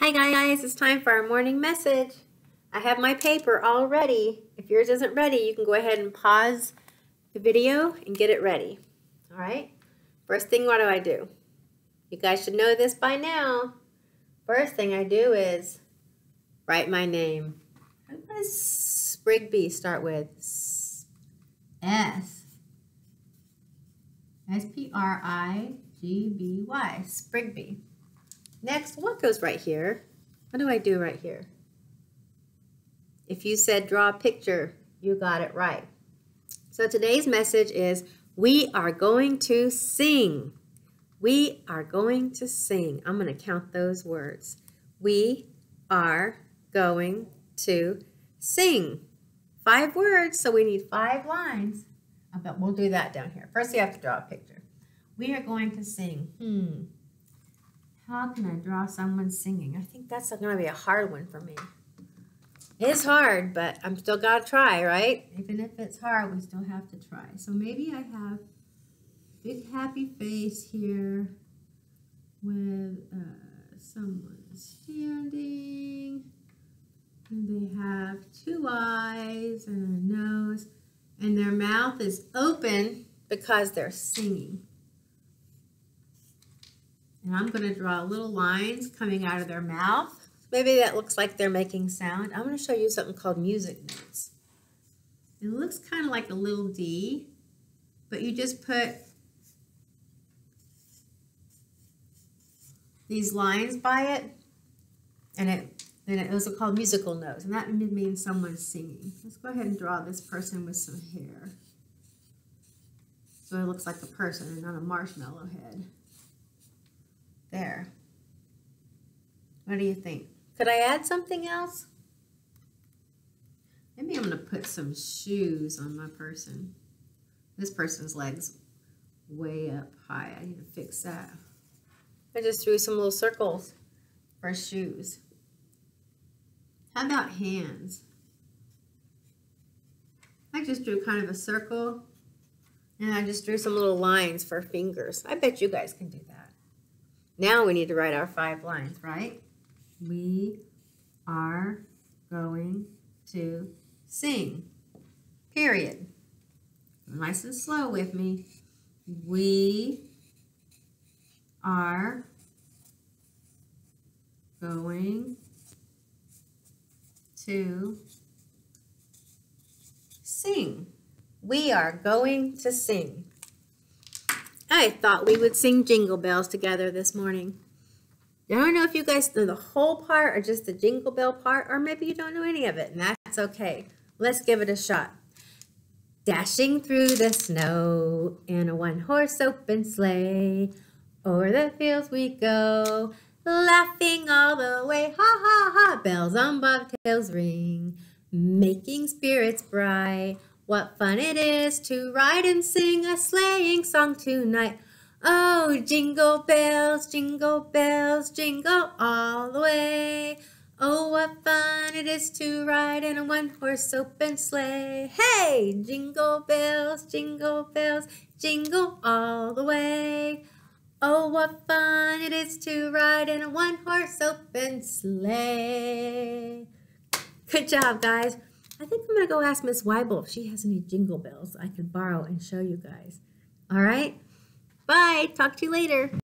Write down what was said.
Hi guys, it's time for our morning message. I have my paper all ready. If yours isn't ready, you can go ahead and pause the video and get it ready. All right? First thing, what do I do? You guys should know this by now. First thing I do is write my name. What does Sprigby start with? S. S-P-R-I-G-B-Y. Sprigby. Next, what goes right here? What do I do right here? If you said draw a picture, you got it right. So today's message is we are going to sing. We are going to sing. I'm going to count those words. We are going to sing. Five words, so we need five lines. But we'll do that down here. First, you have to draw a picture. We are going to sing. Hmm. How can I draw someone singing? I think that's going to be a hard one for me. It's hard, but I'm still got to try, right? Even if it's hard, we still have to try. So maybe I have big happy face here with uh, someone standing. And they have two eyes and a nose. And their mouth is open because they're singing. And I'm going to draw little lines coming out of their mouth. Maybe that looks like they're making sound. I'm going to show you something called music notes. It looks kind of like a little D, but you just put these lines by it, and it then it, those are called musical notes, and that means someone's singing. Let's go ahead and draw this person with some hair. So it looks like a person and not a marshmallow head. There. What do you think? Could I add something else? Maybe I'm going to put some shoes on my person. This person's legs way up high. I need to fix that. I just drew some little circles for shoes. How about hands? I just drew kind of a circle and I just drew some little lines for fingers. I bet you guys can do that. Now we need to write our five lines, right? We are going to sing, period. Nice and slow with me. We are going to sing. We are going to sing. I thought we would sing Jingle Bells together this morning. I don't know if you guys know the whole part or just the Jingle Bell part, or maybe you don't know any of it, and that's okay. Let's give it a shot. Dashing through the snow in a one-horse open sleigh, o'er the fields we go, laughing all the way, ha ha ha, bells on bobtails ring, making spirits bright. What fun it is to ride and sing a sleighing song tonight. Oh, jingle bells, jingle bells, jingle all the way. Oh, what fun it is to ride in a one-horse open sleigh. Hey, jingle bells, jingle bells, jingle all the way. Oh, what fun it is to ride in a one-horse open sleigh. Good job, guys. I think I'm going to go ask Miss Weibel if she has any jingle bells I can borrow and show you guys. All right? Bye. Talk to you later.